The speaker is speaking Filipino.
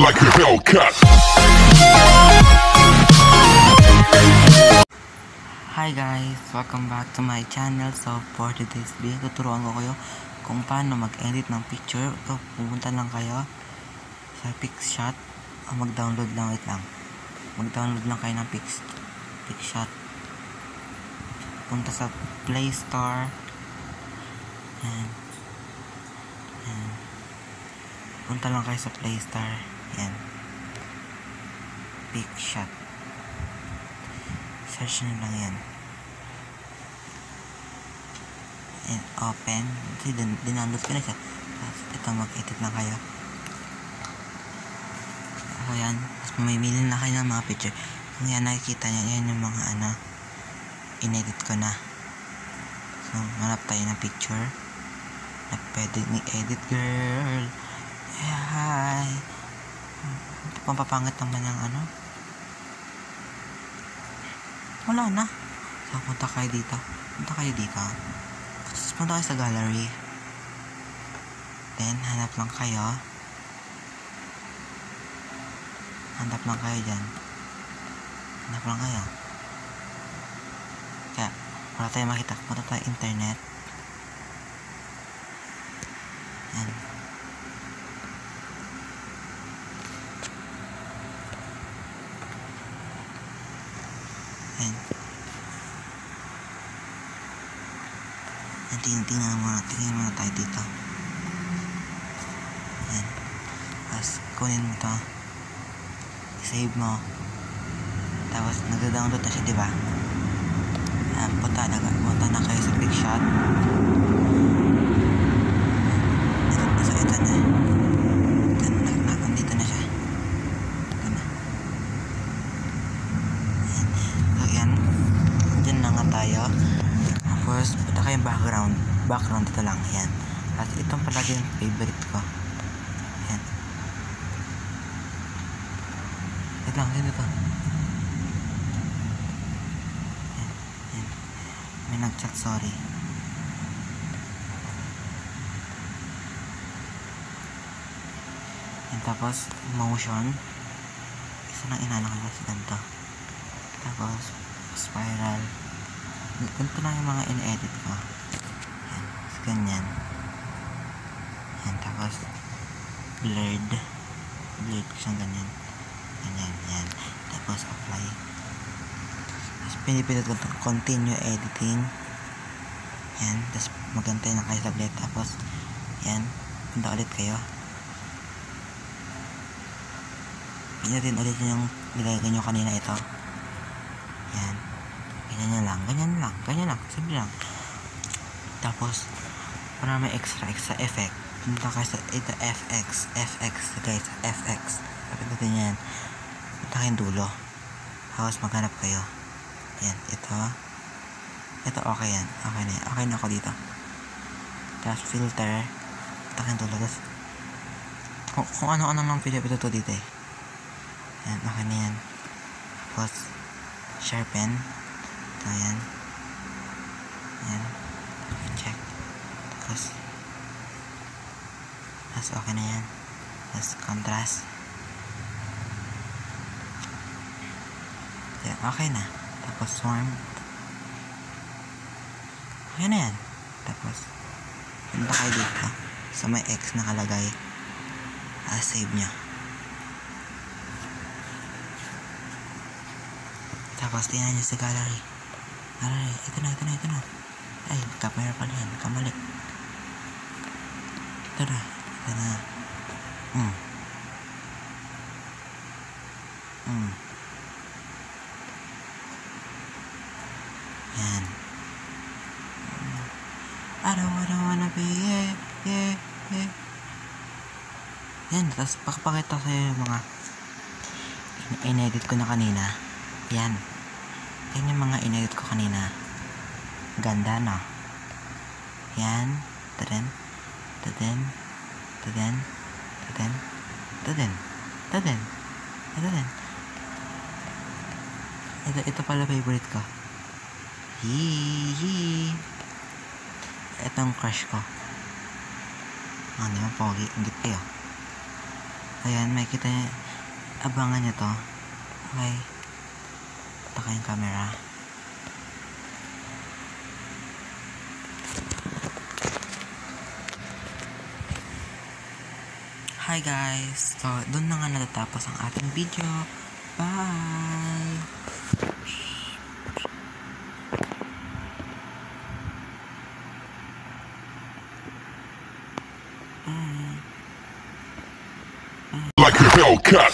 like a Hellcat. Hi guys! Welcome back to my channel. So for today's video, tuturuan ko kayo kung paano mag-edit ng picture. So pumunta lang kayo sa PicShot. O mag-download lang, wait lang. Mag-download lang kayo ng Pix, PicShot. Punta sa Play Store. Yan. Yan. Punta lang kayo sa Play Store. Yan. PicShot. Search nyo lang yan. And open. Kasi din dindownload ko na siya. Tapos ito mag-edit lang kayo. So yan. Tapos mamimili na kayo ng mga picture. Kung yan nakikita nyo, yan yung mga ano, inedit ko na. So, manap tayo ng picture. Na pwede ni edit girl. Yeah, hi. Pampapangit naman ng ano. Wala na. So, punta kayo dito. Punta kayo dito. Tapos punta kayo sa gallery. Then, hanap lang kayo. Hanap lang kayo dyan. Hanap lang kayo. Kaya, wala tayo makita. Punta tayo internet. Yan. Yan. Yan, tingnan, tingnan muna. Tingnan muna tayo dito. Yan. Tapos, kunin mo to. I-save mo. Tapos, nag-download na siya, di ba? Yan, punta na, punta na kayo sa big shot. Ito, so, ito na. Ito na, na, nandito na siya. Ito na. So, yan. Diyan na nga tayo. Tapos, punta kayong background. Background dito lang. Yan. At itong palagi yung favorite ko. Yan. Wait lang, dito to. Yan. Yan. May nag-chat, sorry. Yan, tapos, motion. Isa lang inano ko kasi ganito. Tapos, spiral. Ganito lang yung mga in-edit ko. Yan. Tapos, ganyan. Yan. Tapos, blurred. Blurred ko siyang ganyan. Ganyan. Yan. Tapos, apply. Tapos, pinipindot ko continue editing. Yan. Tapos, magantay na kayo tablet. Tapos, yan. Punta ulit kayo. Pindutin ulit yung nilagay nyo kanina ito. Yan. Ganyan yan lang. Ganyan lang. Ganyan lang. Simple lang. Tapos, para may extra, extra effect. Punta kayo sa ito, FX. FX. Guys, FX. Kapit yan. Punta kayong dulo. Tapos, maghanap kayo. Yan. Ito. Ito, okay yan. Okay na yan. Okay na ako dito. Tapos, filter. Punta kayong dulo. Tapos, kung, kung ano-ano lang pili ito dito eh. Yan. Okay na yan. Tapos, sharpen. Ito, yan. Yan. Check. Tapos, tapos okay na yan. Tapos, contrast. Yan, okay na. Tapos, warm. Okay na yan. Tapos, punta kayo dito sa may X nakalagay. Ah, save nyo. Tapos, tingnan nyo sa gallery. Gallery, ito na, ito na, ito na. Ay, camera pala yan. Kamali. Ito na, ito na. Hmm. Hmm. Yan. I don't wanna wanna be, yeah, yeah, yeah. Yan, tapos pakapakita sa'yo yung mga in- in-edit ko na kanina. Yan. Yan yung mga in-edit ko kanina. Ganda, no? Yan. Taden. Taden. Taden. Taden. Taden. Taden. Taden. Ito, ito pala favorite ko. Yee. Ito ang crush ko. Ah, di ba, pogi. Ingit kayo. Ayan, may kita niya. Abangan niya to. Okay. Taka yung camera. Hi guys! So, doon na nga natatapos ang ating video. Bye! like a Hellcat.